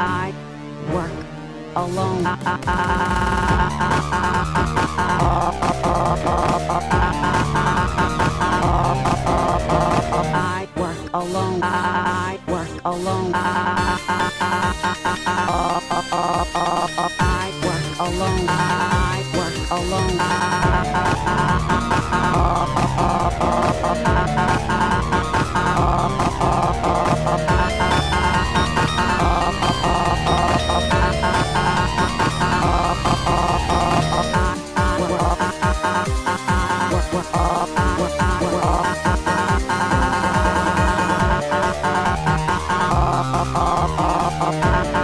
I work alone. I work alone. I work alone. I work alone. I work alone. oh, oh, oh,